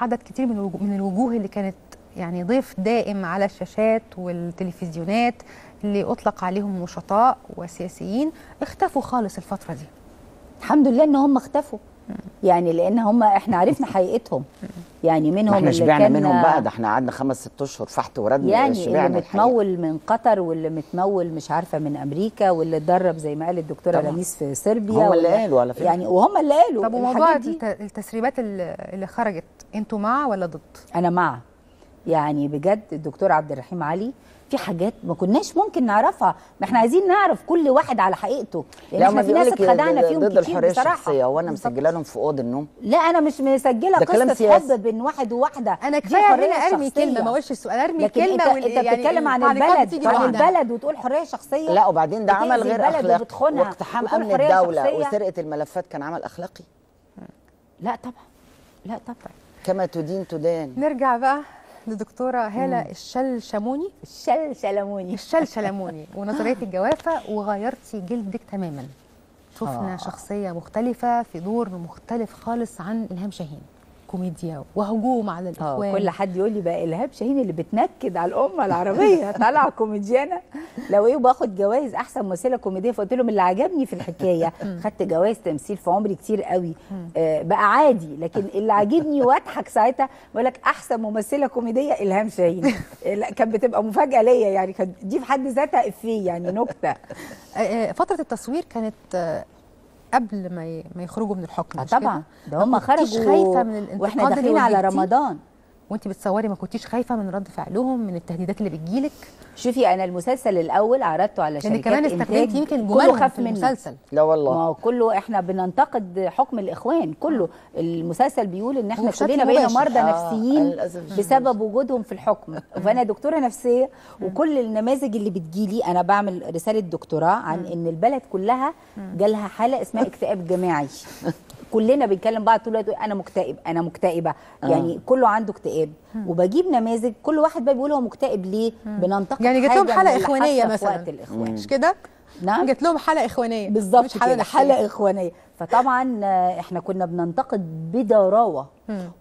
عدد كتير من من الوجوه اللي كانت يعني ضيف دائم على الشاشات والتلفزيونات اللي أطلق عليهم نشطاء وسياسيين اختفوا خالص الفترة دي. الحمد لله إن هم اختفوا. يعني لأن هم إحنا عرفنا حقيقتهم يعني منهم إحنا اللي شبعنا كان منهم بقى ده إحنا قعدنا خمس ست أشهر فحت وردم يعني اللي شبعنا الحقيقة. متمول من قطر واللي متمول مش عارفة من أمريكا واللي اتدرب زي ما قال الدكتوره. لميس في صربيا هم اللي قالوا على فكرة. يعني وهم اللي قالوا طب وموضوع التسريبات اللي اللي خرجت أنتوا مع ولا ضد؟ أنا مع يعني بجد الدكتور عبد الرحيم علي في حاجات ما كناش ممكن نعرفها. ما إحنا عايزين نعرف كل واحد على حقيقته. لأن لا إحنا ما في ناس اتخدعنا فيهم ضد كتير الحرية بصراحة. الشخصية. وأنا. مسجلة لهم في اوض النوم. لا أنا مش مسجلة قصة. حب بين واحد وواحدة. أنا كفاية حرية هنا أرمي شخصية. كلمة ما اقولش السؤال. أرمي لكن كلمة انت, أنت يعني بتتكلم عن البلد. عن. البلد وتقول حرية شخصية. لا وبعدين ده عمل غير أخلاقي. واقتحام امن الدولة. وسرقة الملفات كان عمل أخلاقي. لا طبعا. لا طبعا. كما تدين تدان. نرجع بقى. لدكتورة هالة الشلشموني الشل شلموني الشلشلموني. ونظرية الجوافة وغيرتي جلدك تماما. شفنا آه. شخصية مختلفة في دور مختلف خالص عن إلهام شاهين. كوميديا وهجوم على آه الإخوان. كل حد يقول لي بقى الهام شاهين اللي بتنكد على الأمة العربية. طالعه كوميديانة. لو إيه باخد جوائز أحسن ممثلة كوميدية فقلت لهم اللي عجبني في الحكاية. خدت جوائز تمثيل في عمري كتير قوي. آه بقى عادي. لكن اللي عاجبني واضحك ساعتها بقول لك أحسن ممثلة كوميدية الهام شاهين. آه، كانت بتبقى مفاجأة ليا يعني. كانت دي في حد ذاتها إفيه يعني نكتة. آه، آه، فترة التصوير كانت آه، قبل ما ما يخرجوا من الحكم طبعا؟ ده هم خرجوا خايفة من الانتقاد وإحنا داخلين على؟ رمضان وانت بتصوري ما كنتيش خايفة من رد فعلهم من التهديدات اللي بتجيلك؟ شوفي أنا المسلسل الأول عرضته على شركات كمان إنتاج، استخدمتي يمكن كله جملهم خاف مني. المسلسل. لا ما والله هو كله إحنا بننتقد حكم الإخوان كله. المسلسل بيقول إن إحنا كلنا بقينا. مرضى آه، نفسيين. بسبب وجودهم في الحكم. فأنا دكتورة نفسية وكل النماذج اللي بتجيلي أنا بعمل رسالة دكتوراه عن إن البلد كلها جالها حالة اسمها اكتئاب جماعي. كلنا بنتكلم بعض طول الوقت أنا مكتئب أنا مكتئبة. يعني كله عنده اكتئاب. وبجيب نماذج كل واحد بقى بيقول هو مكتئب ليه؟ بننتقد يعني لهم حاجة من حاله اللي اخوانيه مثلا. وقت الإخوان. مش كده؟ نعم. جات لهم حاله إخوانية. بالظبط مش حاله. حاله إخوانية. فطبعا آه، إحنا كنا بننتقد بضراوه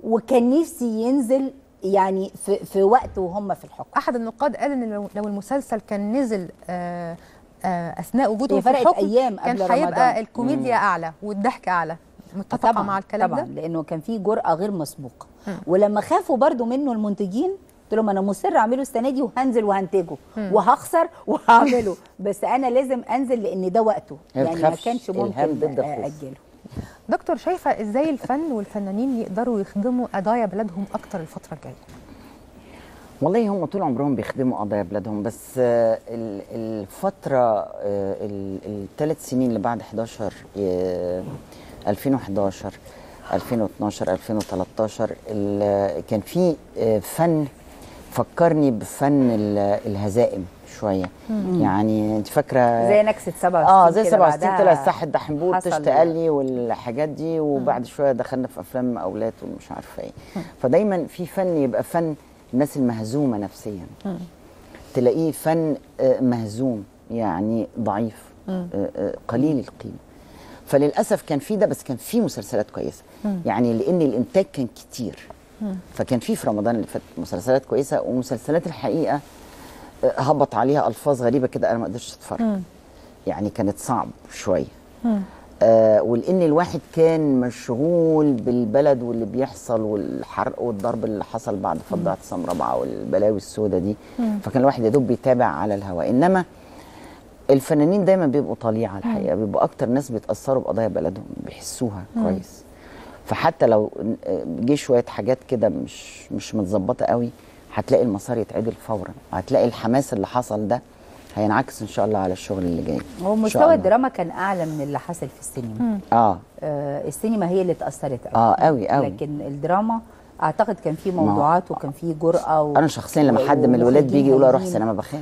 وكان نفسي ينزل يعني في في وقت وهم في الحكم. أحد النقاد قال إن لو لو المسلسل كان نزل آه آه أثناء وجودهم هي في الحكم أيام كان قبل هيبقى رمضان. الكوميديا أعلى والضحك أعلى. متفقة طبعا مع الكلام طبعا ده؟ لأنه كان في جرأة غير مسبوقة. ولما خافوا برضو منه المنتجين قلت لهم أنا مصر أعمله السنة دي وهنزل وهنتجه وهخسر وهعمله. بس أنا لازم أنزل لأن ده وقته. ما يعني ما كانش إلهام ممكن. أجله. دكتور شايفة إزاي الفن والفنانين يقدروا يخدموا قضايا بلادهم أكتر الفترة الجاية؟ والله هم طول عمرهم بيخدموا قضايا بلادهم بس آه، ال- الفترة الثلاث سنين اللي بعد 11 آه، 2011 2012 2013 ال- كان في آه، فن فكرني بفن ال- الهزائم شوية. يعني انت فاكرة زي نكسة 67 آه زي كده 67 بعدها طلع الساحة دحنبور حصل- تشتقلي والحاجات دي وبعد شوية دخلنا في أفلام مقاولات ومش عارفة إيه. فدايما في فن يبقى فن الناس المهزومة نفسيا. تلاقيه فن آه، مهزوم يعني ضعيف آه، آه، قليل القيمة. فللأسف كان في ده بس كان في مسلسلات كويسة. يعني لأن الإنتاج كان كتير. فكان في في رمضان اللي فات مسلسلات كويسة ومسلسلات الحقيقة آه، هبط عليها ألفاظ غريبة كده أنا ما قدرتش أتفرج. يعني كانت صعب شوية. آه ولأن الواحد كان مشغول بالبلد واللي بيحصل والحرق والضرب اللي حصل بعد فضاعه سام رابعه والبلاوي السوداء دي. فكان الواحد يا دوب بيتابع على الهواء. إنما الفنانين دايما بيبقوا طليعة الحقيقة بيبقوا أكتر ناس بيتأثروا بقضايا بلدهم بيحسوها كويس. فحتى لو جه شوية حاجات كده مش مش متظبطة قوي هتلاقي المسار يتعدل فورا. هتلاقي الحماس اللي حصل ده هينعكس إن شاء الله على الشغل اللي جاي. هو مستوى. الدراما كان أعلى من اللي حصل في السينما. آه آه. السينما هي اللي اتأثرت قوي آه قوي قوي لكن الدراما أعتقد كان في موضوعات وكان في جرأة و... أنا شخصيا لما حد من الولاد بيجي يقول أروح سينما بخاف